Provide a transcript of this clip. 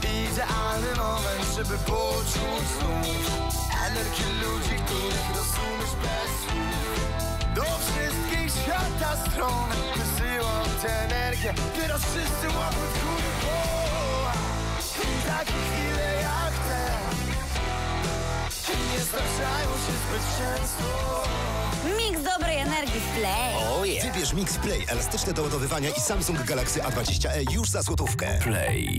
Idealny moment, żeby poczuć znów Energię ludzi, których rozumiesz bez słów Do wszystkich świata stron Wysyłam tę energię Teraz wszyscy łapy w górę bo I takie chwile jak te Nie zdarzają się zbyt często Miks dobrej energii w play. Oh Wybierz Mix Play, elastyczne doładowywania i Samsung Galaxy A20e już za złotówkę. Play.